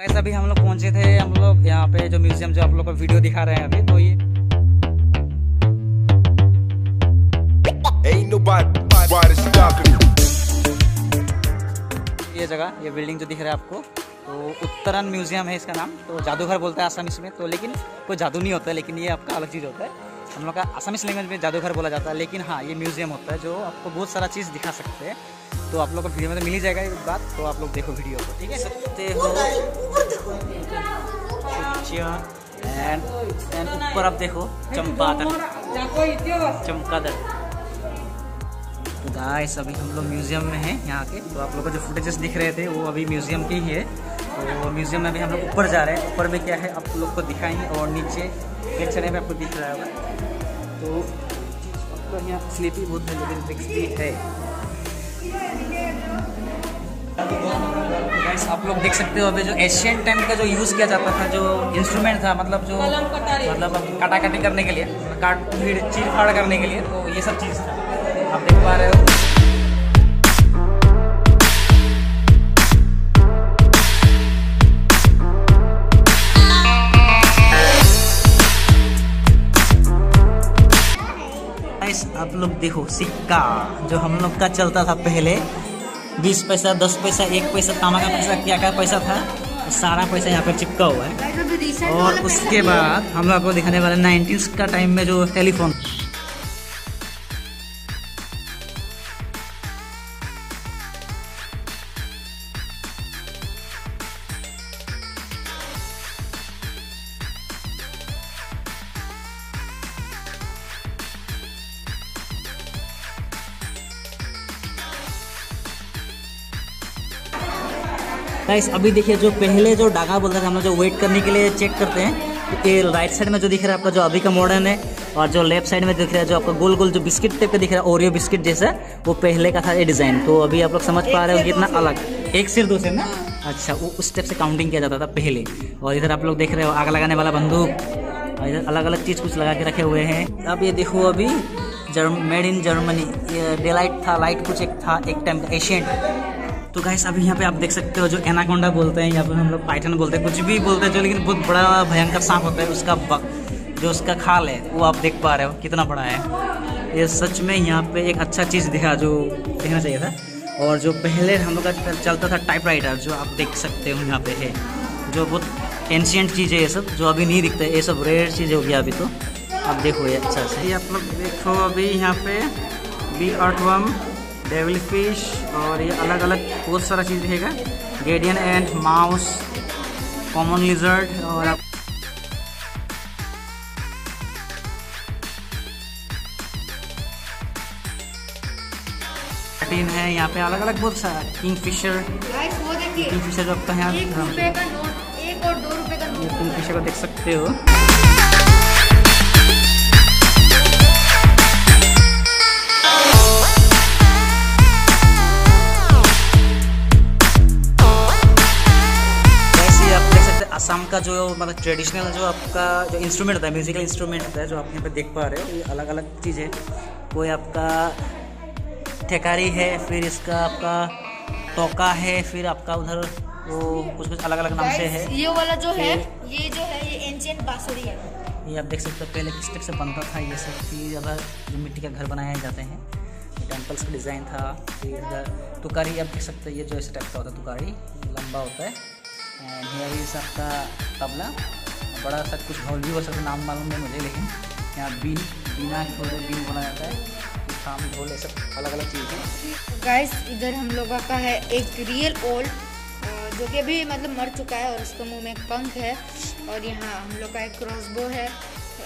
Guys अभी हम लोग पहुँचे थे हम लोग यहाँ पे जो म्यूज़ियम जो आप लोग को वीडियो दिखा रहे हैं अभी तो ये. ये जगह ये बिल्डिंग जो दिख रहा है आपको तो उत्तरन म्यूज़ियम है इसका नाम तो जादूघर बोलता है आसामीस में तो लेकिन कोई जादू नहीं होता है लेकिन ये आपका अलग चीज़ होता है हम लोग का आसामीस लैंग्वेज में जादूघर बोला जाता है लेकिन हाँ ये म्यूज़ियम होता है जो आपको बहुत सारा चीज़ दिखा सकते हैं। तो आप लोग को वीडियो में तो मिल ही जाएगा ये बात तो आप लोग देखो वीडियो को ठीक है? सकते हो। एंड एंड ऊपर आप देखो चंपादर चमकादर तो गाइस अभी हम लोग म्यूज़ियम में हैं यहाँ के। तो आप लोग को जो फुटेजेस दिख रहे थे वो अभी म्यूज़ियम के ही है। तो म्यूज़ियम में अभी हम लोग ऊपर जा रहे हैं। ऊपर में क्या है आप लोग को दिखाएँगे और नीचे एक चढ़े में आपको दिख रहा होगा। तो आप लोग यहाँ स्लीपी बहुत है लेकिन रिक्स है। गाइस आप लोग देख सकते हो अभी जो एशियन टाइम का जो यूज़ किया जाता था जो इंस्ट्रूमेंट था मतलब जो मतलब काटा काटी करने के लिए काट चीर फाड़ करने के लिए तो ये सब चीज़ था। आप देख पा रहे हो। लोग देखो सिक्का जो हम लोग का चलता था पहले बीस पैसा दस पैसा एक पैसा तामा का पैसा क्या का पैसा था तो सारा पैसा यहाँ पर चिपका हुआ है। और उसके बाद हम लोग आपको दिखाने वाले नाइन्टीज का टाइम में जो टेलीफोन गाइस अभी देखिए जो पहले जो डागा बोलते थे, हम लोग जो वेट करने के लिए चेक करते हैं ये राइट साइड में जो दिख रहा है आपका, जो अभी का मॉडर्न है, और जो लेफ़्ट साइड में दिख रहा है, जो आपका गोल गोल जो बिस्किट टाइप का दिख रहा है ओरियो बिस्किट जैसा, वो पहले का था ये डिज़ाइन तो अभी आप लोग समझ पा रहे हो कितना अलग। एक सिर, दो सिर ना? अच्छा वो उस टाइप से काउंटिंग किया जाता था पहले। और इधर आप लोग देख रहे हो, आग लगाने वाला बंदूक। और इधर अलग अलग चीज़ कुछ लगा के रखे हुए हैं। अब ये देखो अभी जर्म मेड इन जर्मनी ये डेलाइट था लाइट कुछ एक था, एक टाइम का एशियंट तो गाइस अभी यहाँ पे आप देख सकते हो जो एनाकोंडा बोलते हैं या फिर हम लोग पाइथन बोलते हैं, कुछ भी बोलते हैं जो, लेकिन बहुत बड़ा भयंकर सांप होता है, उसका बक, जो उसका खाल है, वो आप देख पा रहे हो, कितना बड़ा है। ये सच में यहाँ पे एक अच्छा चीज़ दिखा, जो देखना चाहिए था। और जो पहले हम लोग का चलता था टाइपराइटर जो आप देख सकते हो यहाँ पे है। जो बहुत एंशियंट चीज़ है ये सब, जो अभी नहीं दिखता है ये सब रेयर चीज़ हो गया अभी तो। आप देखो ये अच्छा से। आप लोग देखो अभी यहाँ पे बी अर्थवर्म डेविल फ़िश और ये अलग अलग बहुत सारा चीज़ दिखेगा। गेडियन एंड माउस कॉमन लिजर्ड और आप है यहाँ पे अलग अलग बहुत सारा किंग फिशर किंग फिशर जो आपका यहाँ एक रुपए का नोट एक और दो रुपए का किंग फिशर को देख सकते हो। जो मतलब ट्रेडिशनल जो आपका जो इंस्ट्रूमेंट होता है म्यूजिकल इंस्ट्रूमेंट होता है जो आप यहाँ पे देख पा रहे हो ये अलग अलग चीज़ है। कोई आपका ठेकारी है फिर इसका आपका टोका है फिर आपका उधर वो कुछ कुछ अलग अलग नाम से है। ये वाला जो है ये जो है ये एंशियंट बांसुरी है। ये आप देख सकते हो पहले किस टाइप से बनता था ये सब फिर अगर जो मिट्टी का घर बनाए जाते हैं। टेम्पल्स का डिज़ाइन था फिर तुकारी आप देख सकते हैं ये जो इस टाइप का होता है तुकारी लंबा होता है। एंड हियर इज़ आपका तबला। बड़ा सा कुछ ढोल भी हो सकता है नाम मालूम नहीं मुझे लेकिन यहाँ बीन बीना छोड़े बीन बना जाता है। शाम ढोल सब अलग अलग चीज़ है। गाइस इधर हम लोगों का है एक रियल ओल्ड जो कि अभी मतलब मर चुका है और उसके मुँह में एक पंख है। और यहाँ हम लोग का एक क्रॉसबो है।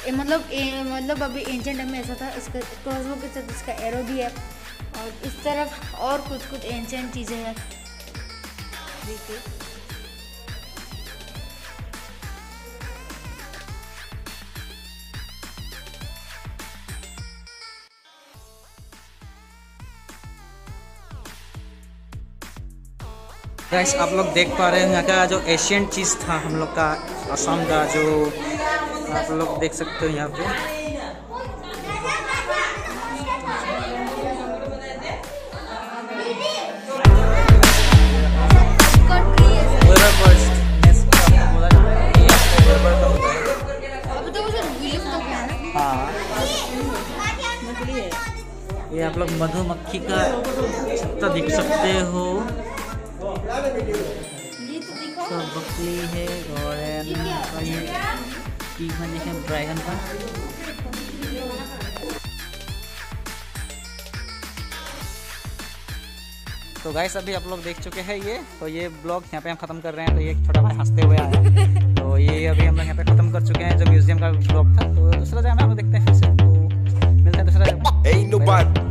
ए, मतलब ए, मतलब अभी एंशियंट टाइम में ऐसा था इसका क्रॉसबो के साथ इसका एरो भी है। और इस तरफ़ और कुछ कुछ एंशियंट चीज़ें हैं। देखिए। गैस आप लोग देख पा रहे हैं यहाँ का जो एशियन चीज़ था हम लोग का, असम का, जो आप लोग देख सकते हो यहाँ पे। हाँ। ये आप लोग मधुमक्खी का छत्ता दिख सकते हो। तो बकली है और ड्रैगन का तो अभी आप लोग देख चुके हैं ये तो ये ब्लॉग यहाँ पे हम खत्म कर रहे हैं तो ये छोटा भाई हँसते हुए आया तो ये अभी हम लोग यहाँ पे खत्म कर चुके हैं जो म्यूज़ियम का ब्लॉग था तो दूसरा जगह में हम देखते हैं फिर से तो मिलते हैं दूसरा.